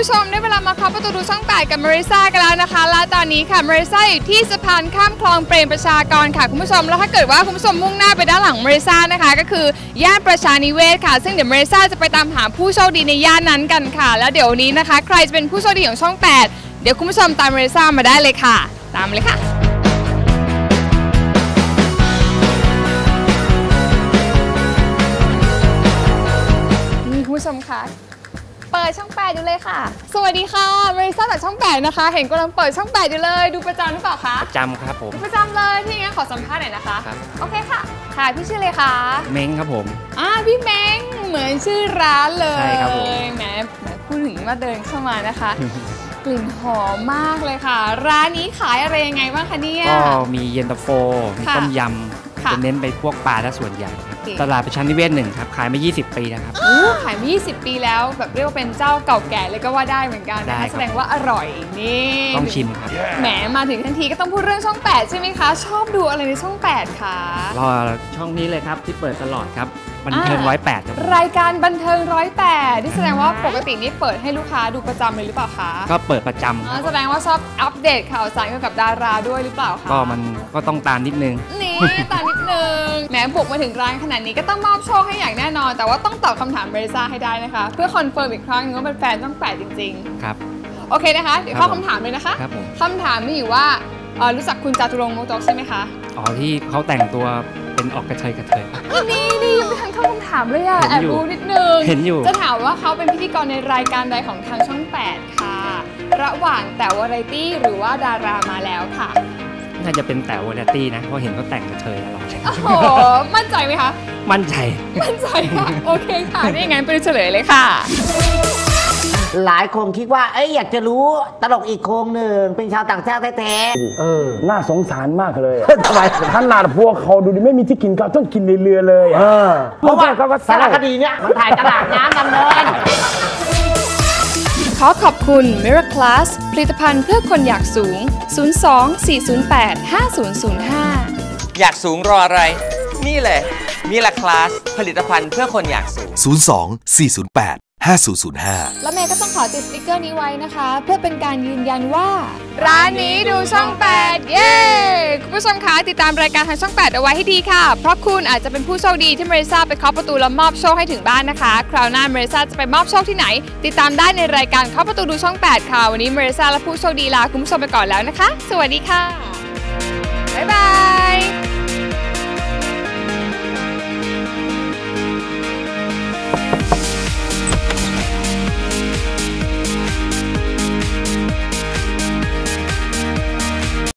ลับมาเคาะประตูดูช่องแปดกับมาริซากันแล้วนะคะ และตอนนี้ค่ะมาริซาอยู่ที่สะพานข้ามคลองเปรมประชากรค่ะคุณผู้ชม แล้วถ้าเกิดว่าคุณผู้ชมมุ่งหน้าไปด้านหลังมาริซานะคะ ก็คือย่านประชานิเวศค่ะ ซึ่งเดี๋ยวมาริซาจะไปตามหาผู้โชคดีในย่านนั้นกันค่ะ แล้วเดี๋ยวนี้นะคะ ใครจะเป็นผู้โชคดีของช่อง8เดี๋ยวคุณผู้ชมตามมาริซามาได้เลยค่ะ ตามเลยค่ะนี่คุณผู้ชมคะ ดช่อง8อยู่เลยค่ะ สวัสดีค่ะมาริซาจากช่อง8นะคะ เห็นกำลังเปิดช่อง8อยู่เลย ดูประจำหรือเปล่าคะจำครับผมประจำเลยที่งั้นขอสัมภาษณ์หน่อยนะคะ ครับ โอเคค่ะ ค่ะพี่ชื่อเลยค่ะเม้งครับผม อ่าพี่แมงเหมือนชื่อร้านเลยใช่ครับผม แหมแหมพูดถึงว่าเดินเข้ามานะคะ กลิ่นหอมมากเลยค่ะ ร้านนี้ขายอะไรยังไงบ้างคะเนี่ย ก็มีเย็นตาโฟมีค่ะต้มยค่ะำจะเน้นไปพวกปลาและส่วนใหญ่ครับโอเค ตลาดประชันนิเวศหนึ่งครับขายมา 20 ปีแล้วครับ โอ้ขายมา 20 ปีแล้วแบบเรียกว่าเป็นเจ้าเก่าแก่เลยก็ว่าได้เหมือนกันได้นะครัคะบ แสดงว่าอร่อยนี่ต้องชิมครับแหมมาถึงทันทีก็ต้องพูดเรื่องช่อง 8 ใช่ไหมคะ ชอบดูอะไรในช่อง 8คะรอช่องนี้เลยครับที่เปิดตลอดครับ บันเทิงอ่าร้อยแปดครับผมรายการบันเทิงร้อยแปดที่แสดงว่าปกตินี่เปิดให้ลูกค้าดูประจำเลยหรือเปล่าคะก็เปิดประจำคอ๋อรับแสดงว่าชอบอัปเดตข่าวสารเกี่ยวกับดาราด้วยหรือเปล่าคะก็มันก็ต้องตามนิดนึง นี่ตามนิดนึงแหมบุกมาถึงร้านขนาดนี้ก็ต้องมอบโชคให้อย่างแน่นอน แต่ว่าต้องตอบคำถามเบรซ่าให้ได้นะคะ เพื่อคอนเฟิร์มอีกครั้งนึงว่าเป็นแฟนต้องแปดจริงครับๆโอเคนะคะ เดี๋ยวครัเข้าบผมคำถามเลยนะคะครับผม คำถามมีอยู่ว่าเอ่อรู้จักคุณจาตุรงค์มุกโตกใช่ไหมคะ อ๋อที่เขาแต่งตัวเป็นออกกระเทยกระเทย นี่าคำถามเลยอะเห็แอนบอยู่รู้นิดนึง เห็นอยู่ จะถามว่าเขาเป็นพิธีกรในรายการใดของทางช่อง 8 ค่ะ ระหว่างแต่วาไรตี้หรือว่าดารามาแล้วค่ะ น่าจะเป็นแต่วาไรตี้นะ เพราะเห็นเขาแต่งกระเทยตลอดโอ้โห มั่นใจไหมคะ มั่นใจ มั่นใจค่ะ โอเคค่ะนี่งั้นไปดูเฉลยเลยค่ะ หลายคนคิดว่า เอ้ยอยากจะรู้ตลกอีกโครงหนึ่งเป็นชาวต่างชาติแท้เออ น่าสงสารมากเลยอะๆทำไม ขนาดพวกเขาดูดิไม่มีที่กินก็ต้องกินในเรือเลยอะเออเพราะว่าเขาก็สารเศร้าคดีเนี้ยมันถ่ายตลาดน้ำดำเนิน ขอขอบคุณ Miraclass ผลิตภัณฑ์เพื่อคนอยากสูง 02 408 5005อยากสูงรออะไร นี่เลยมีละคลาส ผลิตภัณฑ์เพื่อคนอยากสูง 02 408 5005 แล้วเมย์ก็ต้องขอติดสติกเกอร์นี้ไว้นะคะ เพื่อเป็นการยืนยันว่า ร้านนี้ดูช่อง 8 เย้คุณผู้ชมคะติดตามรายการทางช่อง 8 เอาไว้ให้ดีค่ะ เพราะคุณอาจจะเป็นผู้โชคดีที่เมริซาไปเคาะประตูแล้วมอบโชคให้ถึงบ้านนะคะ คราวหน้าเมริซาจะไปมอบโชคที่ไหน ติดตามได้ในรายการเคาะประตูดูช่อง 8 ค่ะ วันนี้เมริซาและผู้โชคดีลาคุณผู้ชมไปก่อนแล้วนะคะ สวัสดีค่ะบ๊ายบาย